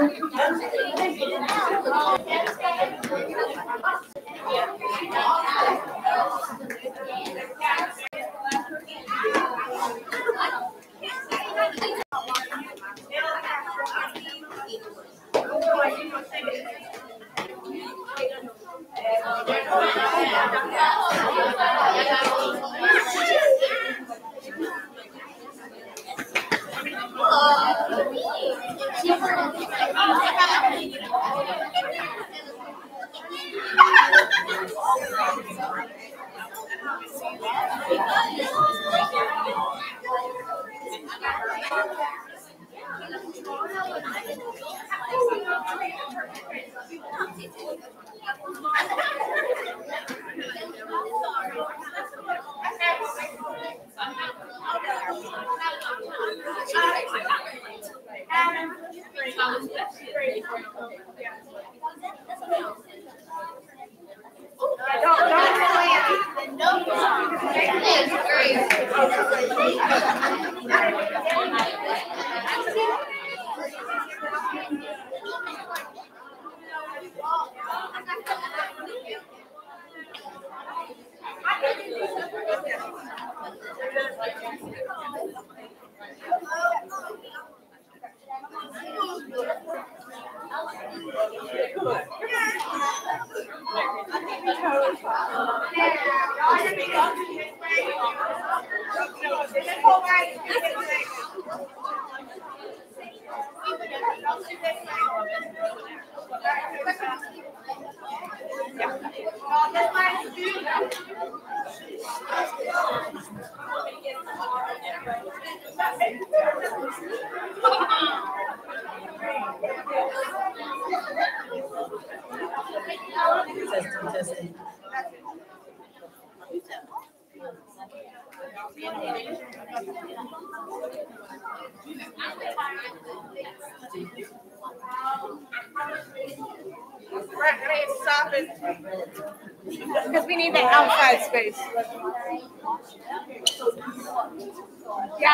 Outside space.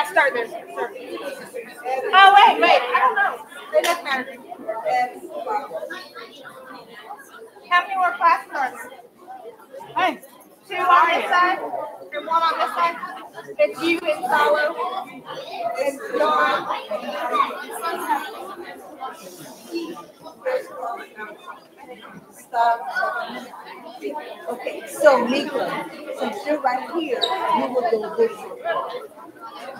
Yeah, start this. Oh, wait, wait, I don't know. It doesn't matter. How many more classes are there? Hi. Two on this side and one on this side. It's you and Solo. And Nora. Stop. Okay, so Mika, since you're right here, you will go this way.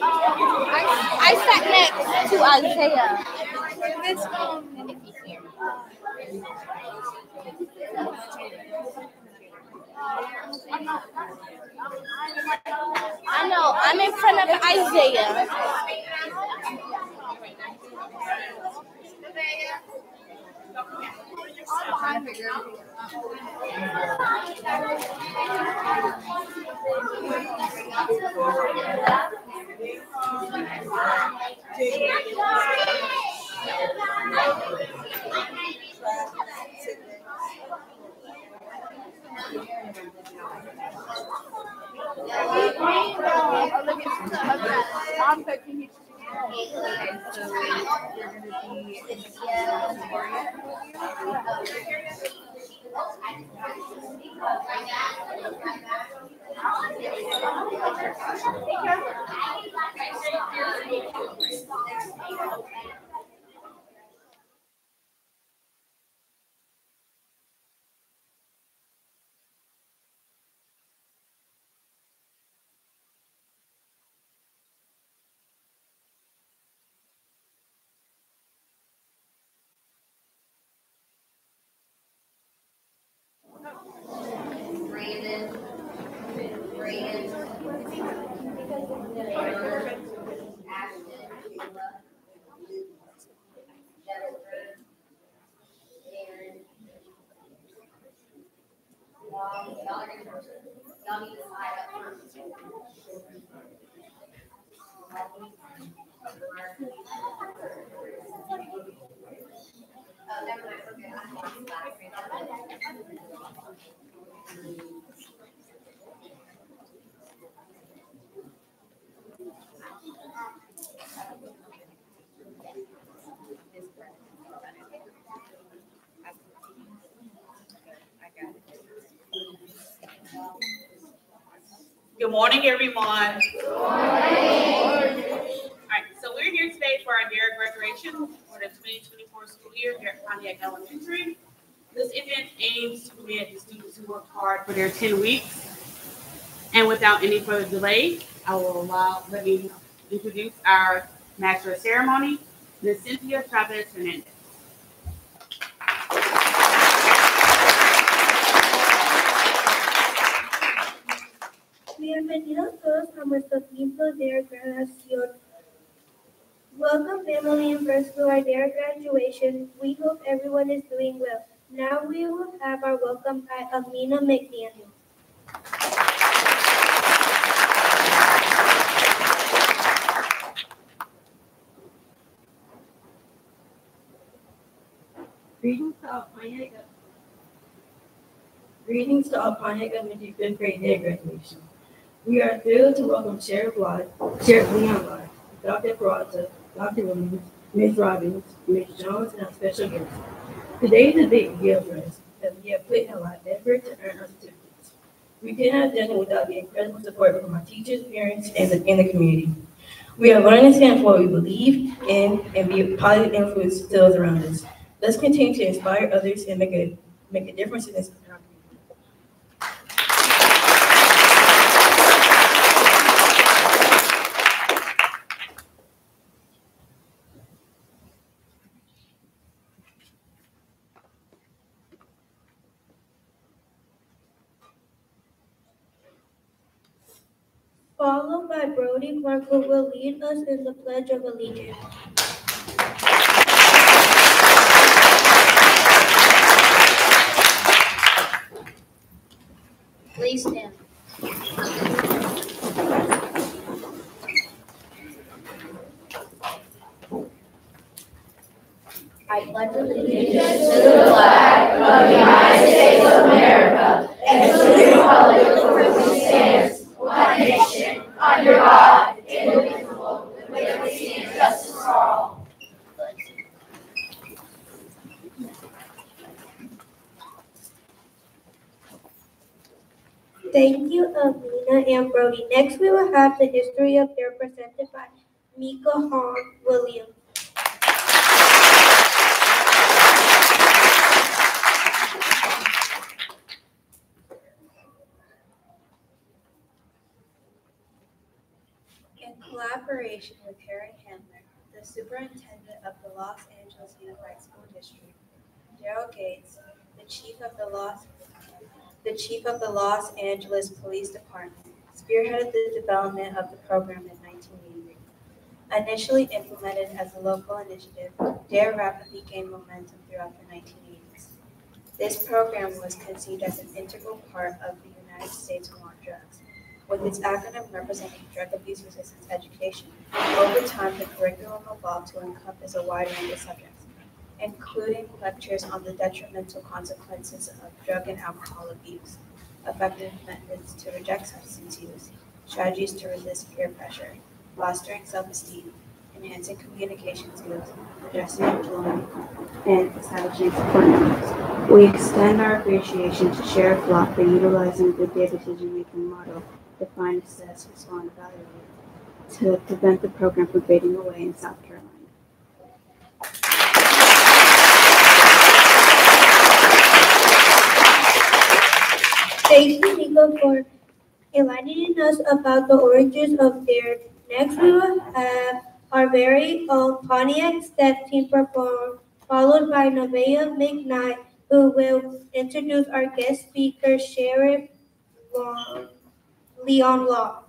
I, I sat next to Isaiah. This um, I know. I'm in front of Isaiah. I'm taking you. Good morning, everyone. Good morning. All right, so we're here today for our DARE graduation for the 2024 school year here at Pontiac Elementary. This event aims to commend the students who worked hard for their 10 weeks. And without any further delay, I will allow, let me introduce our master of ceremony, Ms. Cynthia Chavez Hernandez. Bienvenidos todos a nuestro Dare graduación. Welcome family and friends to our Dare graduation. We hope everyone is doing well. Now we will have our welcome by Amina McDaniel. Greetings to Pontiac. Greetings to Pontiac Elementary fifth grade day graduation. We are thrilled to welcome Sheriff Lott, Sheriff Leon Lott, Dr. Peralta, Dr. Williams, Ms. Robbins, Ms. Jones, and our special guests. Today is a big deal for us, because we have put in a lot of effort to earn our certificates. We could not have done it without the incredible support from our teachers, parents, and the, the community. We are learning to stand for what we believe in and be a positive influence to those around us. Let's continue to inspire others and make a, make a difference in this. Followed by Brody Clark, who will lead us in the Pledge of Allegiance. Please stand. I pledge allegiance to the flag of the United States of America and to the republic for which it stands, one nation, under God, indivisible, with liberty and justice for all. Thank you, Amina and Brody. Next, we will have the history of Dare presented by Mika Hahn Williams. In collaboration with Harry Handler, the superintendent of the Los Angeles Unified School District, Daryl Gates, the chief of the Los, the chief of the Los Angeles Police Department, spearheaded the development of the program in 1983. Initially implemented as a local initiative, DARE rapidly gained momentum throughout the 1980s. This program was conceived as an integral part of the United States War on Drugs, with its acronym representing drug abuse resistance education. Over time, the curriculum evolved to encompass a wide range of subjects, including lectures on the detrimental consequences of drug and alcohol abuse, effective methods to reject substance use, strategies to resist peer pressure, fostering self-esteem, enhancing communication skills, addressing employment, and establishing support networks. We extend our appreciation to Sheriff Lott for utilizing the DARE decision-making model define, assess, respond, evaluate to prevent the program from fading away in South Carolina. Thank you, Nico, for enlightening us about the origins of Dare. Next, we will have our very own Pontiac Step Team perform, followed by Nevaeh McKnight, who will introduce our guest speaker, Sheriff Long- Leon Lott.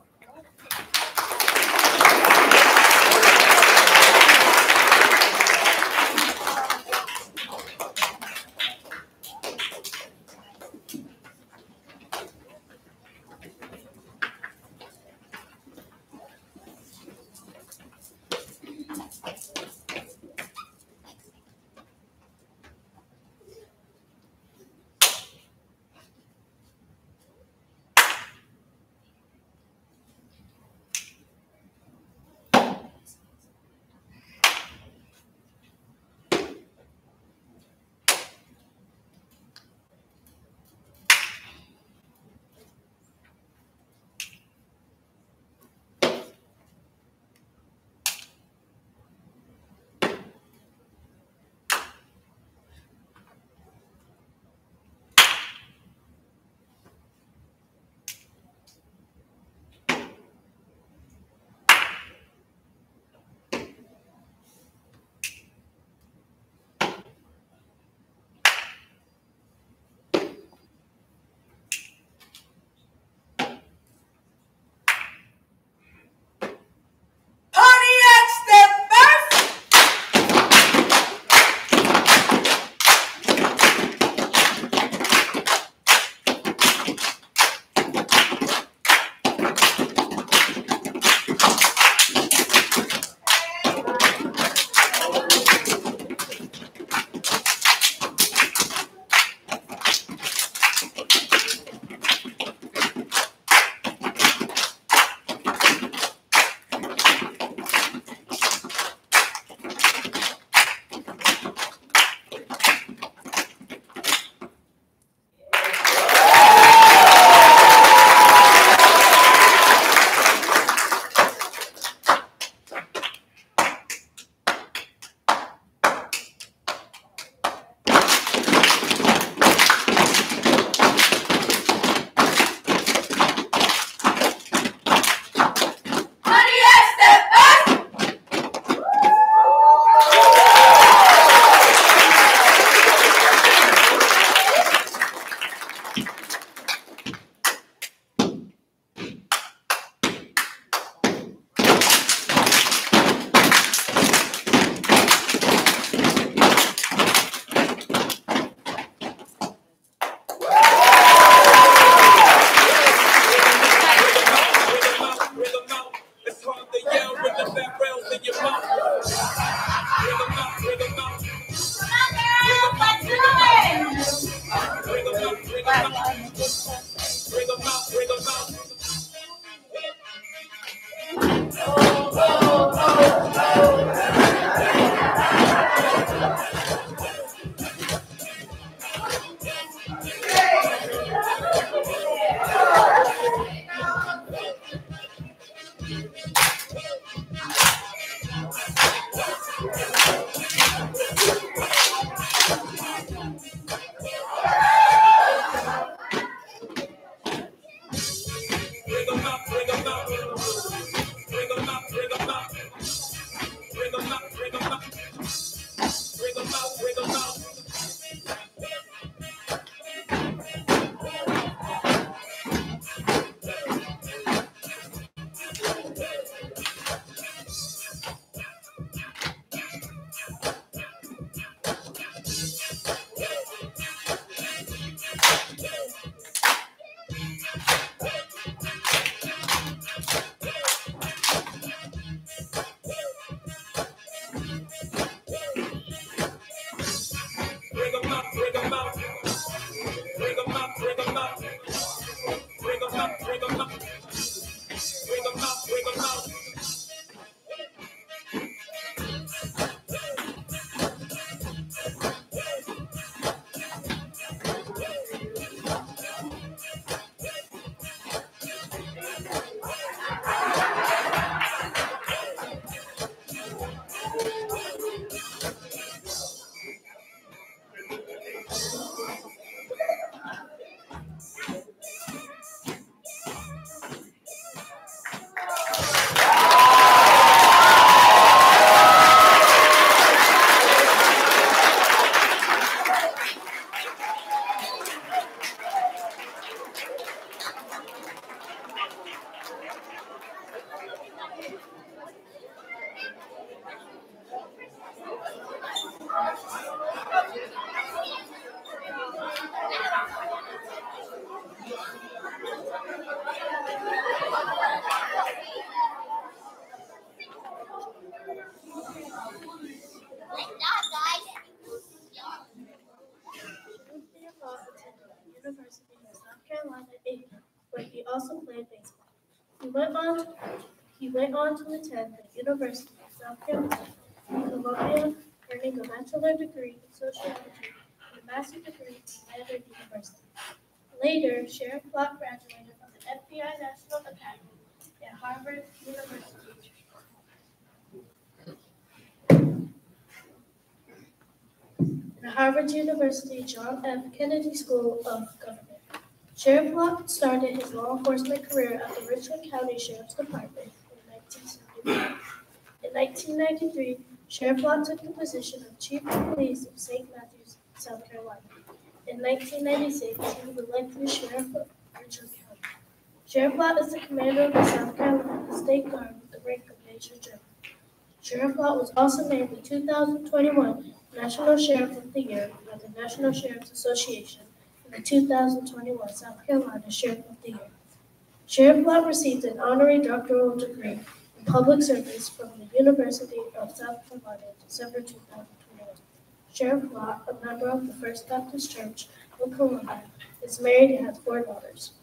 To attend the University of South Carolina in Columbia, earning a bachelor degree in sociology and a master's degree from Lander University. Later, Sheriff Clark graduated from the FBI National Academy at Harvard University. and Harvard University John F. Kennedy School of Government. Sheriff Lott started his law enforcement career at the Richland County Sheriff's Department in 1975. In 1993, Sheriff Lott took the position of Chief of Police of St. Matthews, South Carolina. In 1996, he was elected Sheriff of Richland County. Sheriff Lott is the commander of the South Carolina State Guard with the rank of Major General. Sheriff Lott was also named the 2021 National Sheriff of the Year by the National Sheriff's Association and the 2021 South Carolina Sheriff of the Year. Sheriff Lott received an honorary doctoral degree public service from the University of South Carolina in December 2021. Sheriff Lott, a member of the First Baptist Church of Columbia, is married and has four daughters.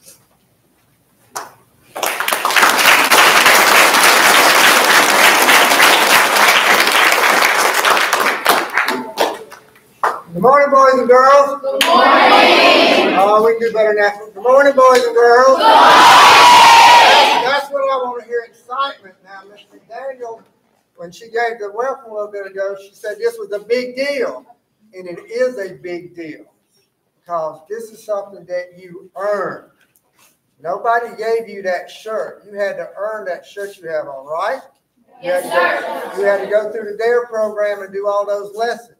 Good morning, boys and girls. Good morning. Oh, we can do better than that. Good morning, boys and girls. That's, what I want to hear excitement now. Mr. Daniel, when she gave the welcome a little bit ago, she said this was a big deal. And it is a big deal because this is something that you earned. Nobody gave you that shirt. You had to earn that shirt you have on, right? You had to go- You had to go through the DARE program and do all those lessons.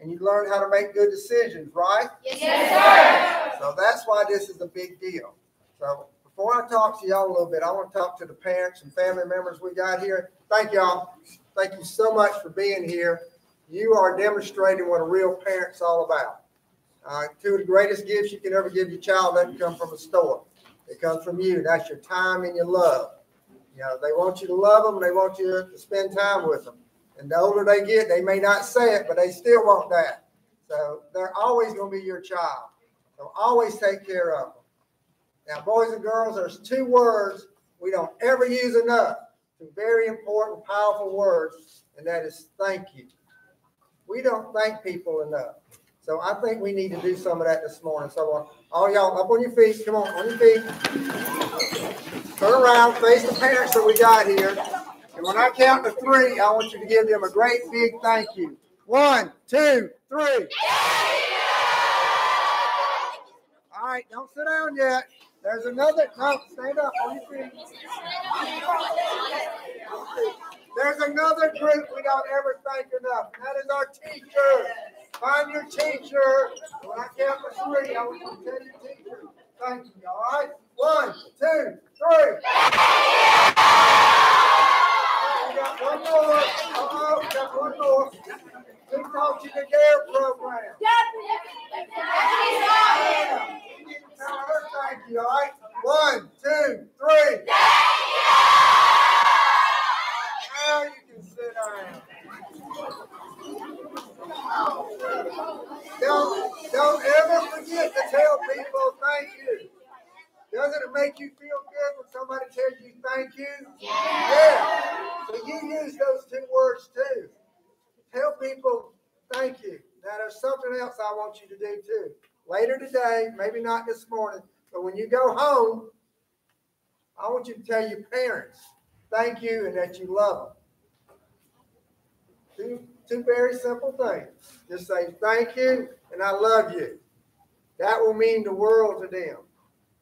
And you learn how to make good decisions, right? Yes, sir. So that's why this is a big deal. So before I talk to y'all a little bit, I want to talk to the parents and family members we got here. Thank y'all. Thank you so much for being here. You are demonstrating what a real parent's all about. Uh, two of the greatest gifts you can ever give your child doesn't come from a store. It comes from you. That's your time and your love. You know, they want you to love them. They want you to spend time with them. And the older they get, they may not say it, but they still want that. So they're always going to be your child. So always take care of them. Now, boys and girls, there's two words we don't ever use enough. Two very important, powerful words, and that is thank you. We don't thank people enough. So I think we need to do some of that this morning. So uh, all y'all up on your feet, come on, on your feet. Turn around, face the parents that we got here. And when I count to three, I want you to give them a great big thank you. One, two, three. All right, don't sit down yet. There's another, no, stand up. There's another group we don't ever thank enough. That is our teacher. Find your teacher. When I count to three, I want you tell your teacher, thank you, all right? One, two, three. We got one more. Uh-oh, we got one more. Who taught you the DARE program? Her thank you, all right? One, two, three. Now you can sit down. Don't ever forget to tell people thank you. Doesn't it make you feel good when somebody tells you thank you? Yeah. So you use those two words too. Tell people thank you. Now there's something else I want you to do too. Later today, maybe not this morning, but when you go home, I want you to tell your parents thank you and that you love them. Two, two very simple things. Just say thank you and I love you. That will mean the world to them.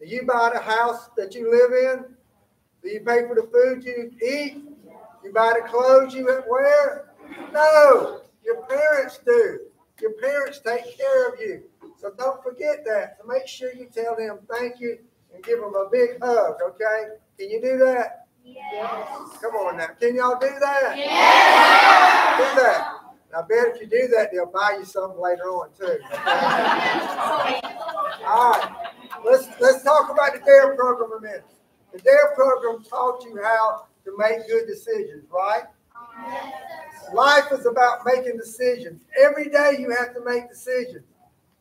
Do you buy the house that you live in? Do you pay for the food you eat? You buy the clothes you wear? No, your parents do. Your parents take care of you. So don't forget that. So make sure you tell them thank you and give them a big hug, okay? Can you do that? Yes. Come on now. Can y'all do that? Yes. Do that. I bet if you do that, they'll buy you something later on too. All right. Let's let's talk about the DARE program a minute. The DARE program taught you how to make good decisions, right? Yes. Life is about making decisions. Every day you have to make decisions.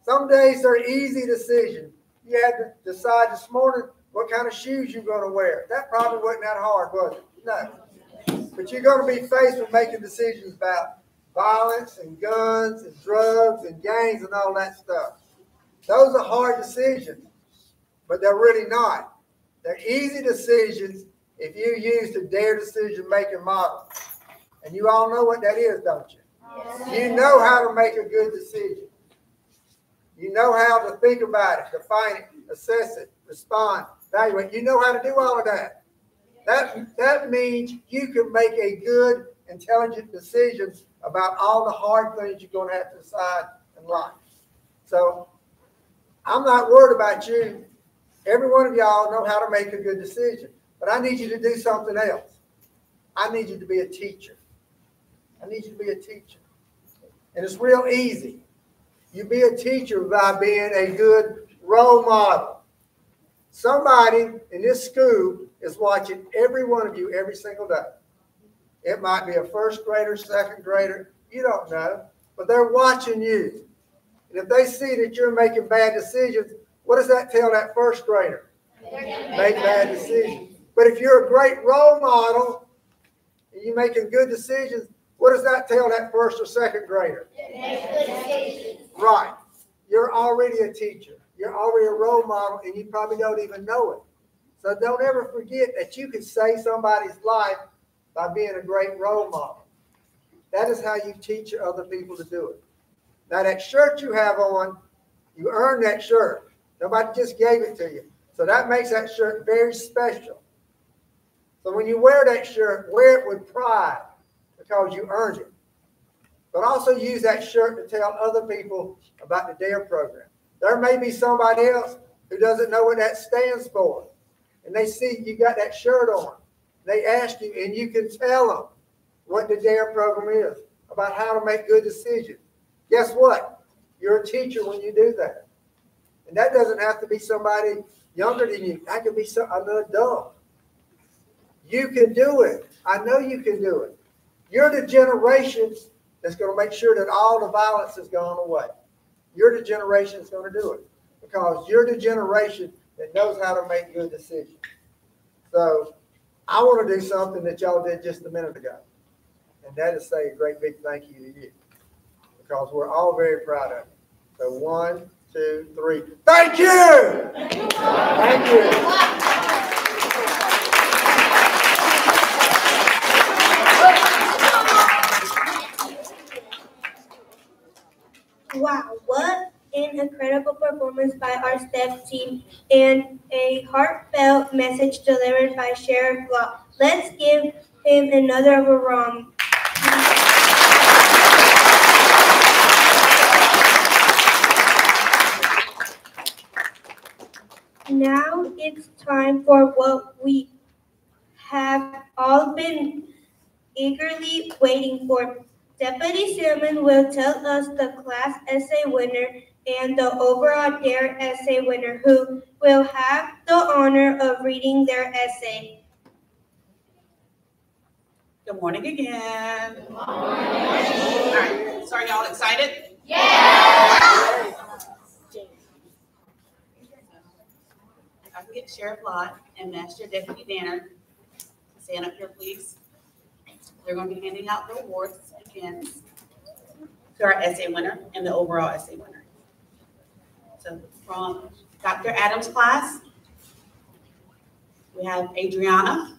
Some days they're easy decisions. You had to decide this morning what kind of shoes you're going to wear. That probably wasn't that hard, was it? No. But you're going to be faced with making decisions about violence and guns and drugs and gangs and all that stuff. Those are hard decisions, but they're really not. They're easy decisions if you use the DARE decision making model. And you all know what that is, don't you? You know how to make a good decision. You know how to think about it, define it, assess it, respond, evaluate. You know how to do all of that. That, that means you can make a good, intelligent decision about all the hard things you're going to have to decide in life. So I'm not worried about you. Every one of y'all know how to make a good decision. But I need you to do something else. I need you to be a teacher. I need you to be a teacher. And it's real easy. You be a teacher by being a good role model. Somebody in this school is watching every one of you every single day. It might be a first grader, second grader, you don't know, but they're watching you. And if they see that you're making bad decisions, what does that tell that first grader? Make bad decisions. But if you're a great role model and you're making good decisions, what does that tell that first or second grader? Right. You're already a teacher. You're already a role model and you probably don't even know it. So don't ever forget that you can save somebody's life by being a great role model. That is how you teach other people to do it. Now that shirt you have on, you earned that shirt. Nobody just gave it to you. So that makes that shirt very special. So when you wear that shirt, wear it with pride because you earned it. But also use that shirt to tell other people about the DARE program. There may be somebody else who doesn't know what that stands for. And they see you got that shirt on. They ask you, and you can tell them what the DARE program is, about how to make good decisions. Guess what? You're a teacher when you do that. And that doesn't have to be somebody younger than you. That could be some, an adult. You can do it. I know you can do it. You're the generation that's going to make sure that all the violence has gone away. You're the generation that's going to do it because you're the generation that knows how to make good decisions. So I want to do something that y'all did just a minute ago, and that is say a great big thank you to you because we're all very proud of you. So one, two, three. Thank you. Thank you. Wow, what incredible performance by our staff team and a heartfelt message delivered by Sheriff Lott. Let's give him another round. Now it's time for what we have all been eagerly waiting for. Deputy Seaman will tell us the class essay winner and the overall DARE essay winner who will have the honor of reading their essay. Good morning again. Good morning. All right, so are y'all excited? Yeah. If I can get Sheriff Lott and Master Deputy Danner to stand up here, please. They're going to be handing out the awards again to our essay winner and the overall essay winner. So from Dr. Adams' class, we have Adriana.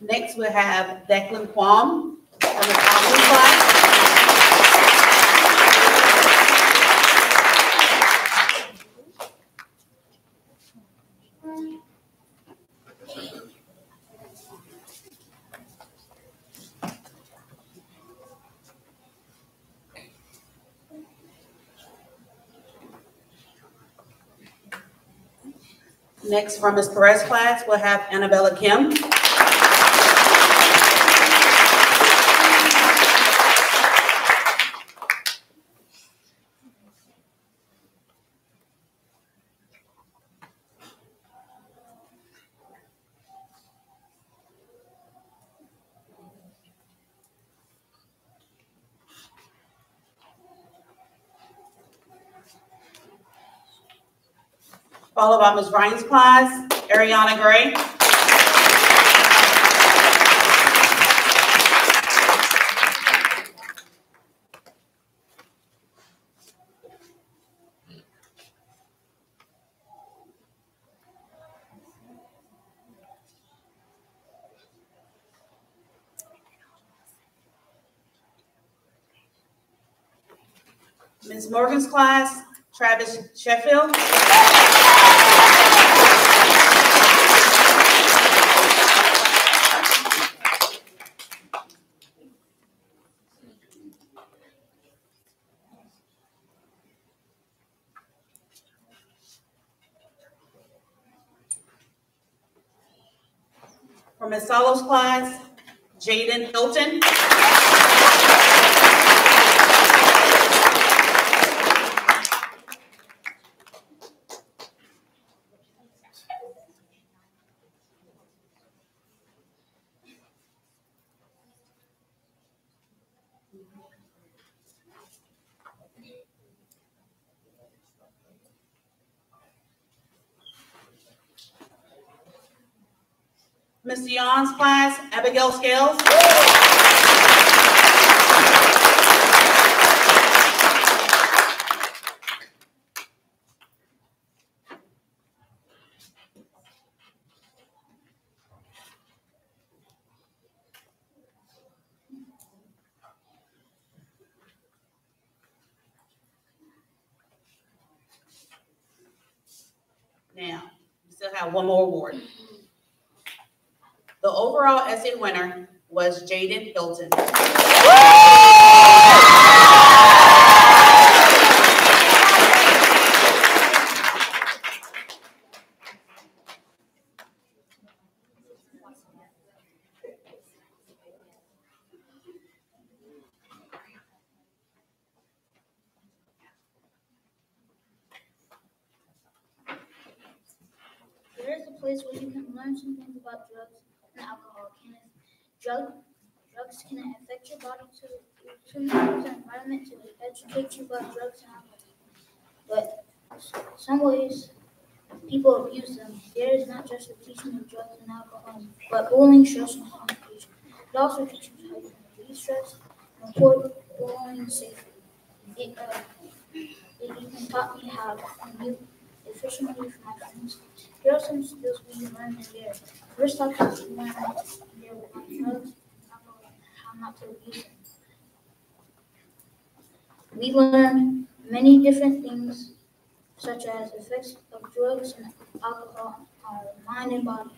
Next, we'll have Declan Quam from the Quam class. Next, from Ms. Perez class, we'll have Annabella Kim. Followed by Ms. Ryan's class, Ariana Gray. Ms. Morgan's class, Travis Sheffield. For Ms. Solo's class, Jaden Hilton. Dion's class, Abigail Scales. Now, we still have one more award. The overall essay winner was Jaden Hilton. There is a place where you can learn some things about drugs and alcohol. Can drug, drugs can affect your body to, to use the environment to educate you about drugs and alcohol. But some ways people abuse them. There is not just the teaching of drugs and alcohol, but bullying, stress, and communication. It also teaches how to relieve stress and report bullying safely. It, uh, it even taught me how to commute efficiently for my friends. Here are some skills we learned in there. First off, we learned there about drugs, alcohol, how not to abuse them. We learned many different things such as effects of drugs and alcohol on our mind and body.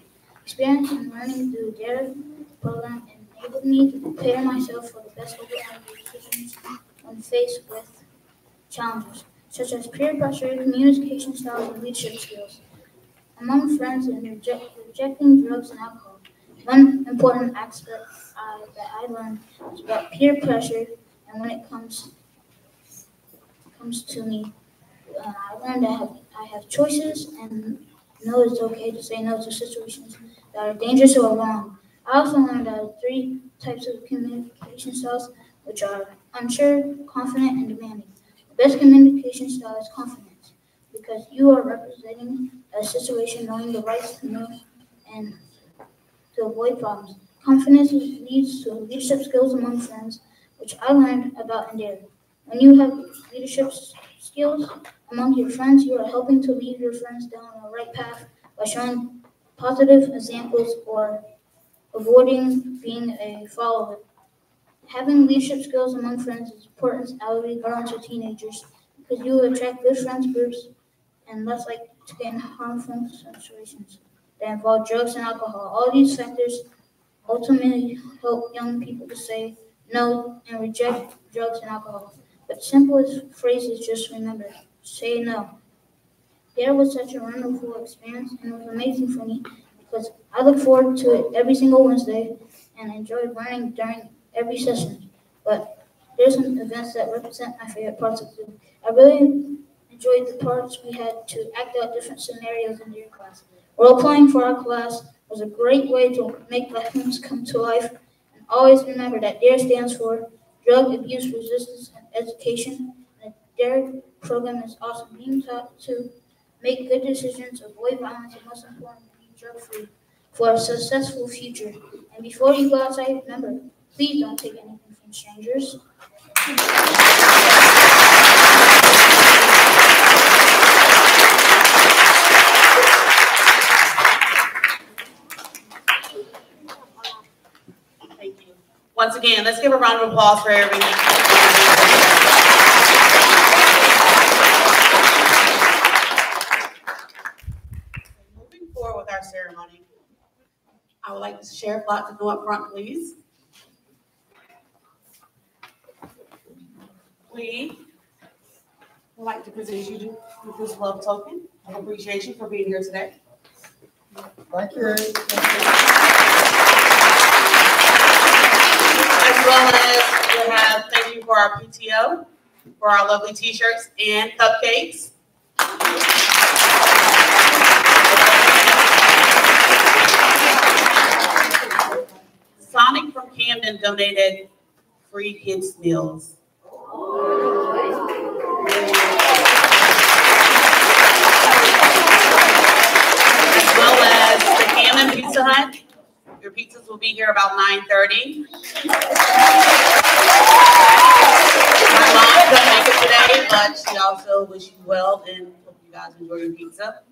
Experience and learning through their program enabled me to prepare myself for the best overall decisions when faced with challenges, such as peer pressure, communication styles, and leadership skills. Among friends and reject, rejecting drugs and alcohol, one important aspect uh, that I learned is about peer pressure and when it comes comes to me uh, I learned I have I have choices and know it's okay to say no to situations that are dangerous or wrong. I also learned that three types of communication styles, which are unsure, confident, and demanding. The best communication style is confidence, because you are representing a situation knowing the right to know and to avoid problems. Confidence leads to leadership skills among friends, which I learned about in there. When you have leadership skills among your friends, you are helping to lead your friends down the right path by showing positive examples or avoiding being a follower. Having leadership skills among friends is important as grow into teenagers because you will attract good friends groups and less likely to get in harmful situations that involve drugs and alcohol. All these factors ultimately help young people to say no and reject drugs and alcohol. But simplest phrase is just remember, say no. There was such a wonderful experience and it was amazing for me because I look forward to it every single Wednesday and enjoy learning during every session. But there's some events that represent my favorite parts of it. I really enjoyed the parts we had to act out different scenarios in your class. Role playing for our class was a great way to make lessons come to life. And always remember that DARE stands for Drug Abuse Resistance and Education. And the DARE program is also Being taught to make good decisions, avoid violence, and most importantly, be drug free for a successful future. And before you go outside, remember, please don't take anything from strangers. Once again, let's give a round of applause for everything. Moving forward with our ceremony, I would like the Sheriff Lott to go up front, please. We would like to present you with this love token of appreciation for being here today. Thank you. As well as we have, thank you for our PTO, for our lovely t-shirts and cupcakes. Sonic from Camden donated free kids meals. As well as the Camden Pizza Hut. Your pizzas will be here about nine thirty. My mom couldn't make it today, but she also wish you well and hope you guys enjoy your pizza.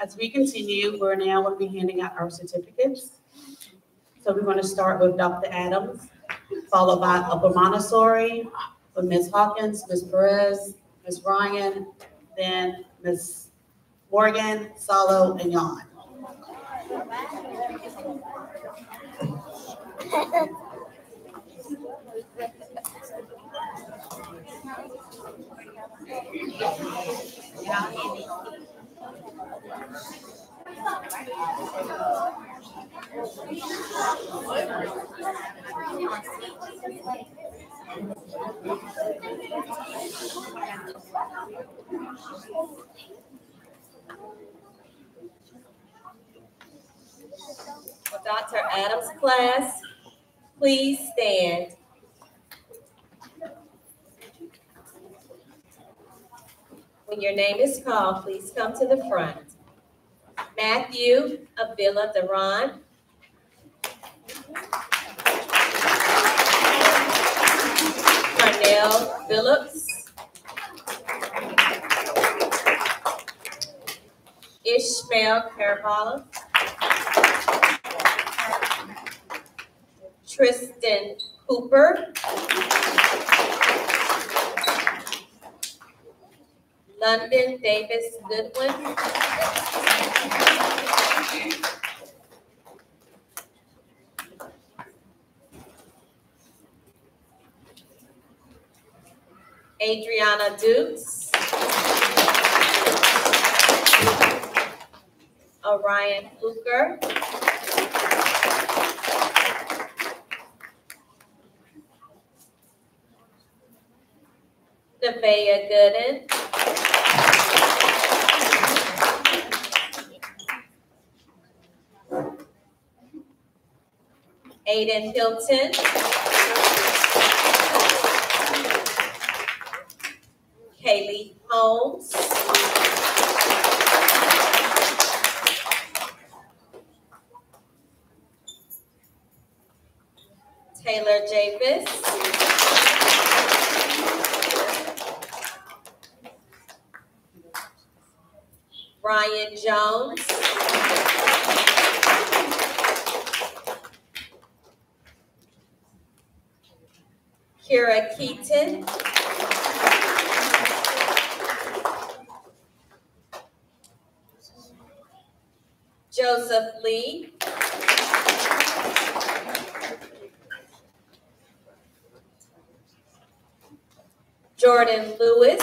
As we continue, we're now going to be handing out our certificates. So we're going to start with Dr. Adams, followed by Upper Montessori, with Ms. Hawkins, Ms. Perez, Ms. Ryan, then Ms. Morgan, Salo, and Yon. Dr. Adams' class, please stand. When your name is called, please come to the front. Matthew Avila Duran, Carnell Phillips. Ishmael Caravala. Tristan Cooper. London Davis Goodwin. Adriana Dukes. Orion Fluker. Nevaeh Gooden. Aiden Hilton. Kaylee Holmes. Taylor Javis. Ryan Jones. Kira Keaton. Joseph Lee. Jordan Lewis.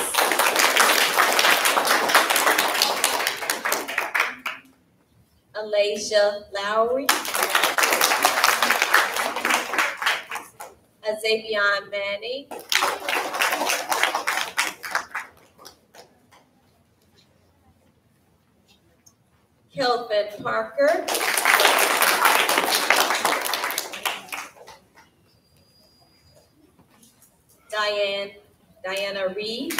Alasia Lowry. Xavier Manning. Parker. Diane, Diana Reed.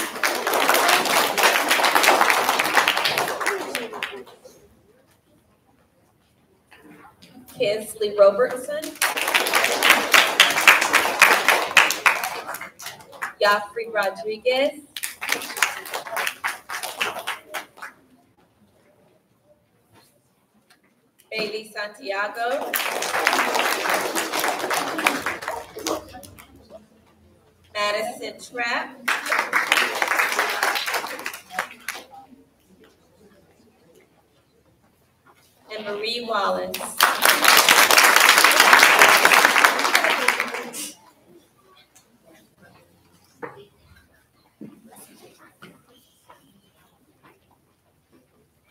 Kinsley Robertson. Yafri Rodriguez. Bailey Santiago. Madison Trapp. And Marie Wallace.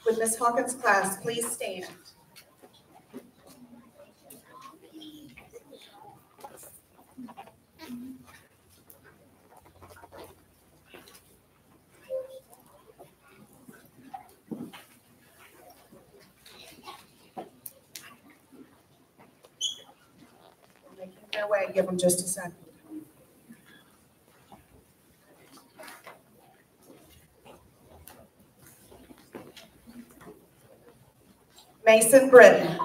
Would Ms. Hawkins' class please stand? Making their way, give them just a second. Mason Britton.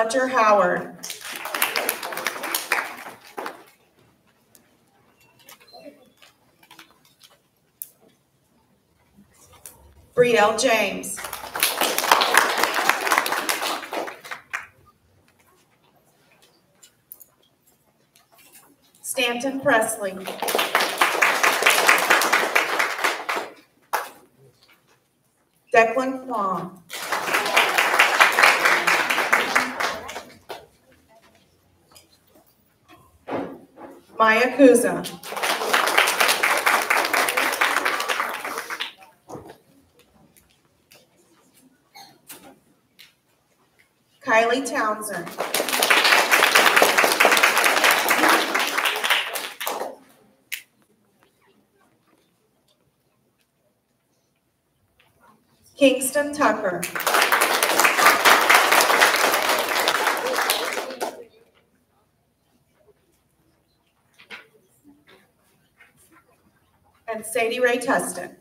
Fletcher Howard. Brielle James. Stanton Presley. Declan Kwong. Maya Kuza. Kylie Townsend. Kingston Tucker. Sadie Ray Tustin.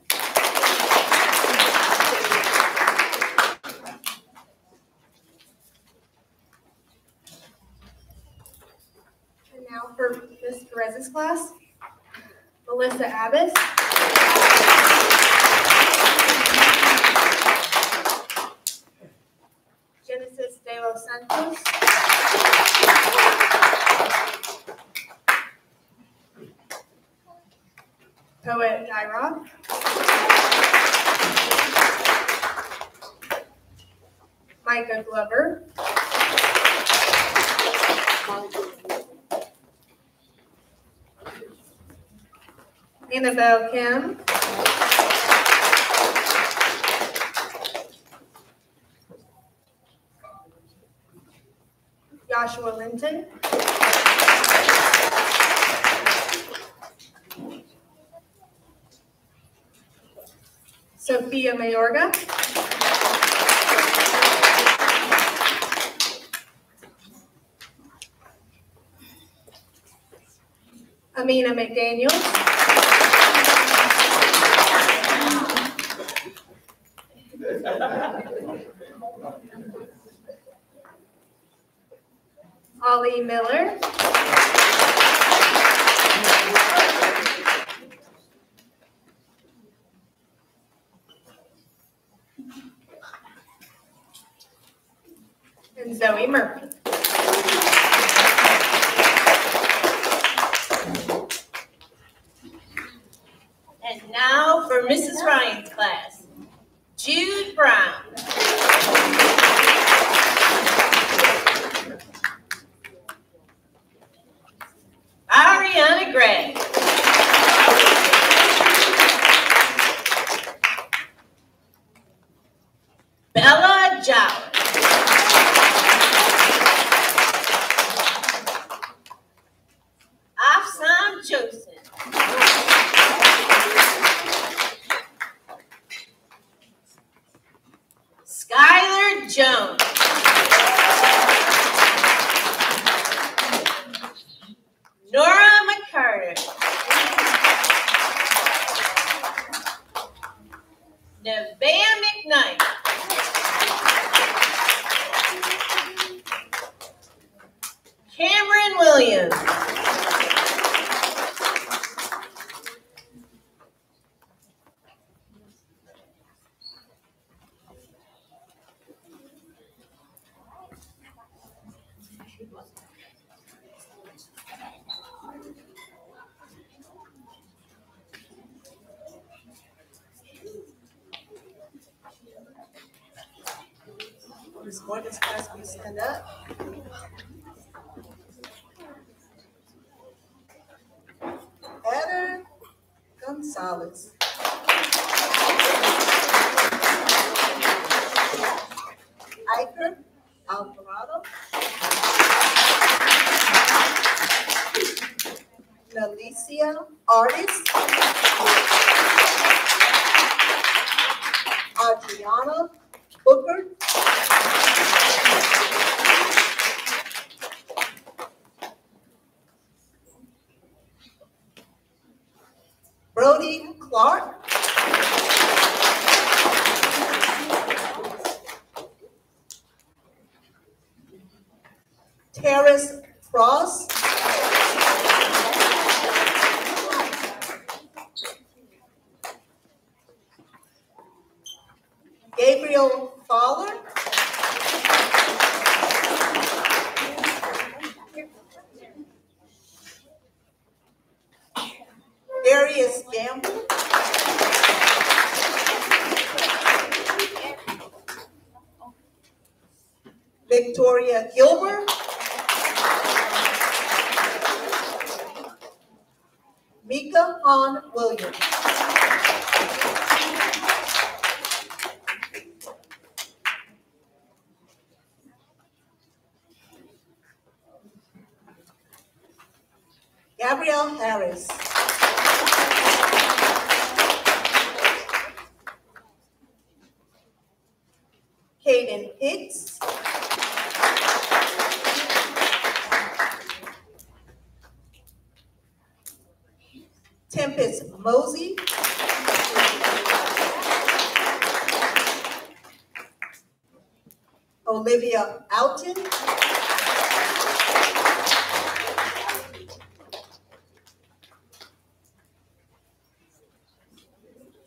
And now for Miss Perez's class, Melissa Abbas. Genesis de los Santos. Micah Glover. Annabelle Kim. Joshua Linton. Sophia Mayorga. Amina McDaniel. Ollie Miller. And now for Mrs. Ryan's class, Jude Brown. Ariana Gray. Bella Jowers. Afsan Joseph. Skylar Jones. Nora McCarter. Nevaeh McKnight. Cameron Williams. Ms. Morgan's class, please stand up. Eder Gonzalez. Iker Alvarado. Nalicia Adriana Booker. Brody Clark.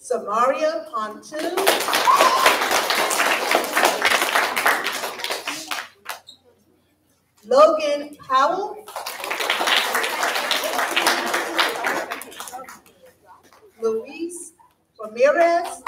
Samaria Pontoon. Logan Powell. Luis Ramirez.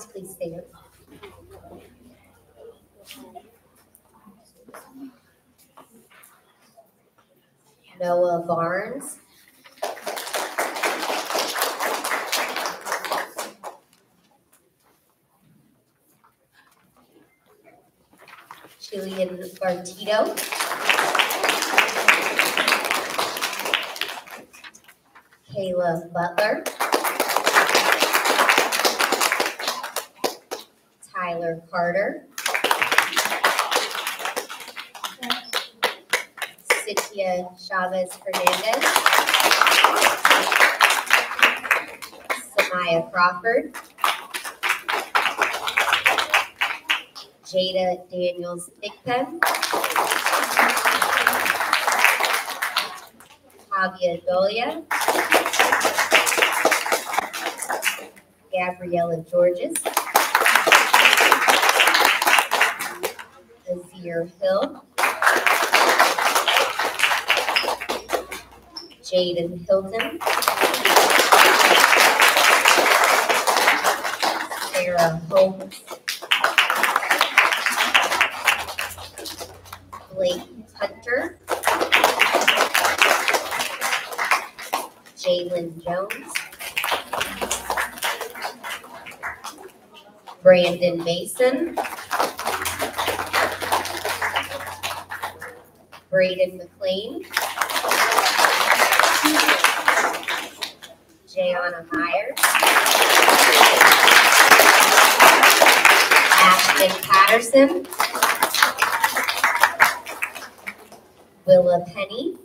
Class, please stand. Noah Barnes. Julian Bartito. Kayla Butler. Tyler Carter. Cynthia Chavez Hernandez. Samaya Crawford. Jada Daniels Thigpen. Javier Dolia. Gabriella Georges. Azir Hill. Jaden Hilton. Sarah Holmes. Blake Hunter. Jalen Jones. Brandon Mason. Braden McLean. Jayana Myers. Ashton Patterson. Willa Penny.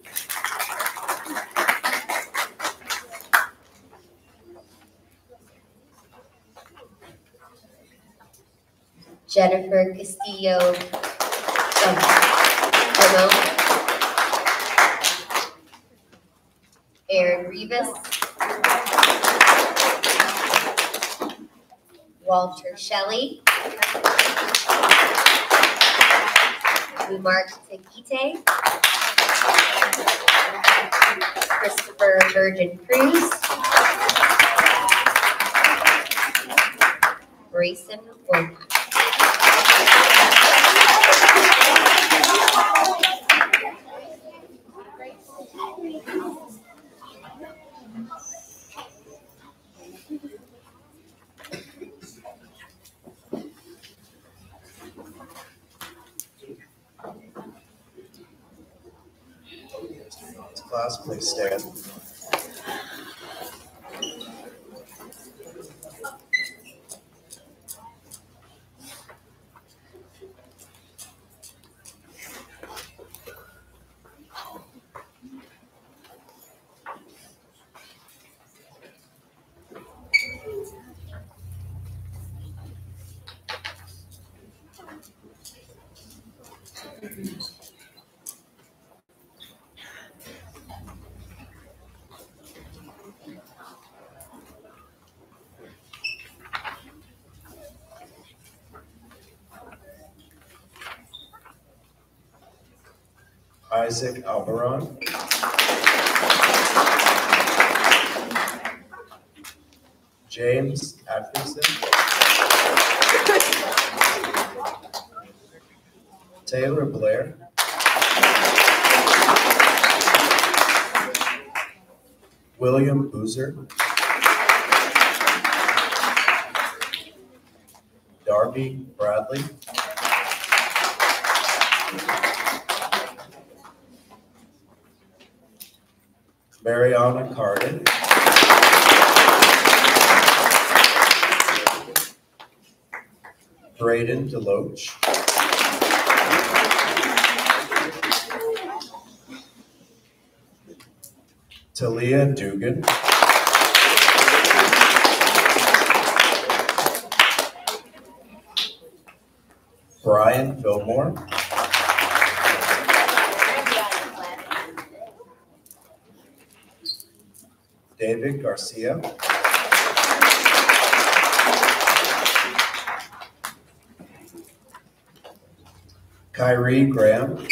Jennifer Castillo oh, Ramon. Rivas. Walter Shelley. Umar Takite. Christopher Virgin Cruz. Grayson Womack. Stand. Isaac Albaron. James Atkinson. Taylor Blair. William Boozer. Darby Bradley. Mariana Carden. Braden Deloach. Talia Dugan. Brian Fillmore. David Garcia. Kyrie Graham.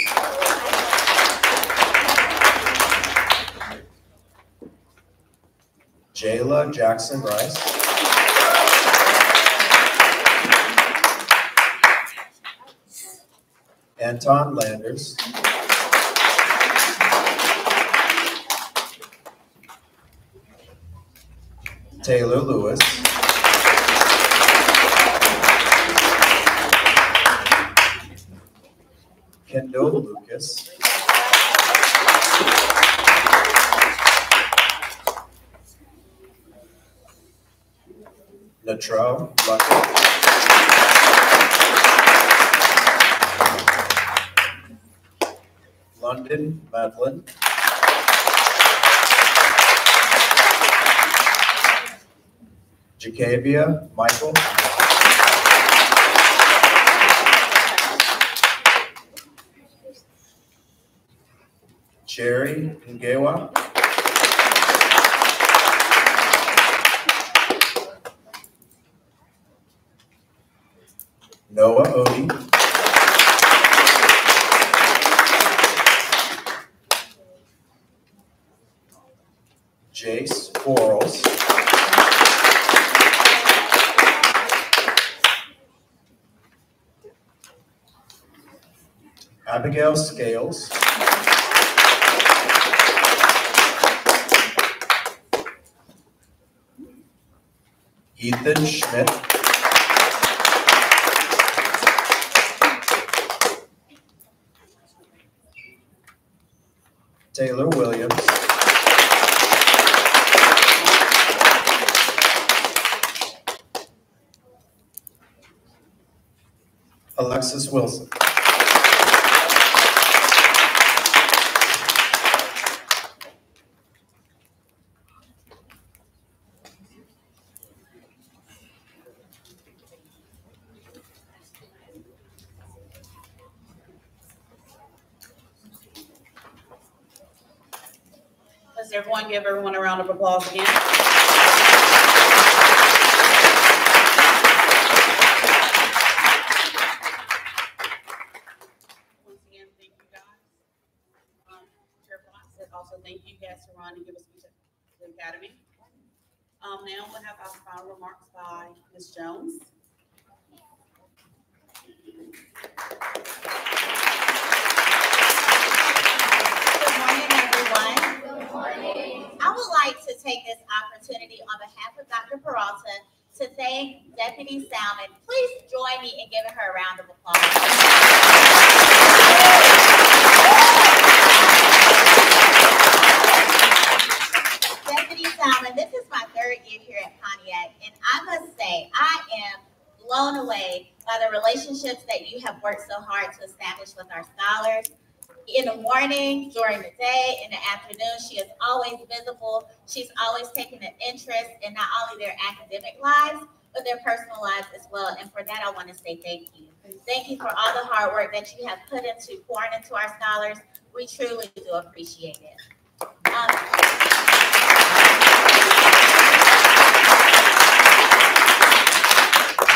Jayla Jackson Rice. Anton Landers. Taylor Lewis. Kendall Lucas. Latrell Luckett. London Madeline. Jacavia Michael. Jerry Ngewa. Noah Odie. Abigail Scales. Ethan Schmidt. Taylor Williams. Alexis Wilson. Let's everyone a round of applause again. Once again, thank you guys. Um, Chair also thank you give us speech the academy. Um, now we'll have our final remarks by. Jones. Good morning, everyone. I would like to take this opportunity on behalf of Dr. Peralta to thank Deputy Salmon. Please join me in giving her a round of applause. Deputy Salmon, this is my third year here at Pontiac, and I must say, I am blown away by the relationships that you have worked so hard to establish with our scholars in the morning, during the day, in the afternoon. She is always visible. She's always taking an interest in not only their academic lives, but their personal lives as well. And for that, I want to say thank you. Thank you for all the hard work that you have put into pouring into our scholars. We truly do appreciate it. Um,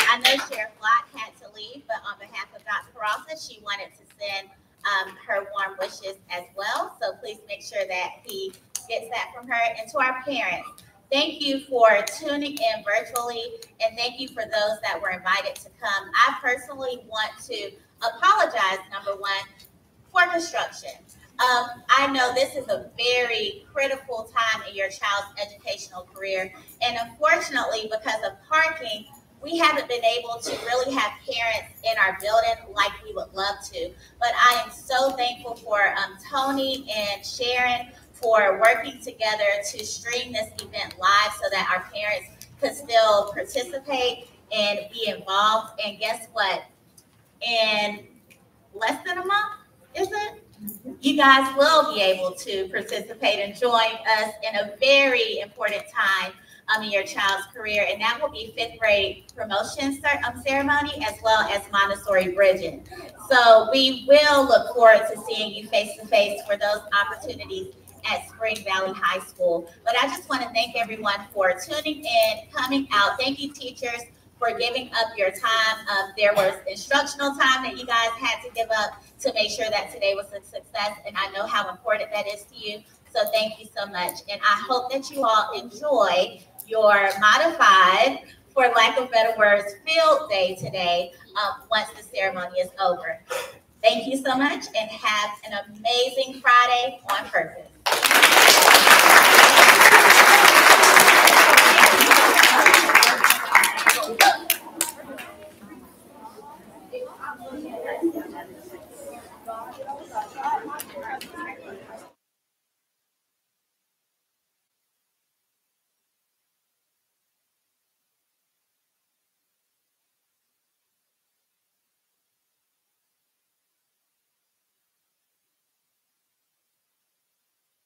I know Sheriff Black had to leave, but on behalf of Dr. Peralta, she wanted to send um, her warm wishes as well. So please make sure that he gets that from her. And to our parents, thank you for tuning in virtually and thank you for those that were invited to come. I personally want to apologize, number one, for construction. Um, I know this is a very critical time in your child's educational career. And unfortunately, because of parking, we haven't been able to really have parents in our building like we would love to. But I am so thankful for um, Tony and Sharon for working together to stream this event live so that our parents could still participate and be involved. And guess what? In less than a month, is it? You guys will be able to participate and join us in a very important time um, in your child's career, and that will be fifth grade promotion um, ceremony as well as Montessori bridging. So we will look forward to seeing you face to face for those opportunities at Spring Valley High School. But I just want to thank everyone for tuning in, coming out. Thank you, teachers, for giving up your time. Um, there was instructional time that you guys had to give up to make sure that today was a success, and I know how important that is to you. So thank you so much, and I hope that you all enjoy your modified, for lack of better words, field day today um, once the ceremony is over. Thank you so much, and have an amazing Friday on purpose.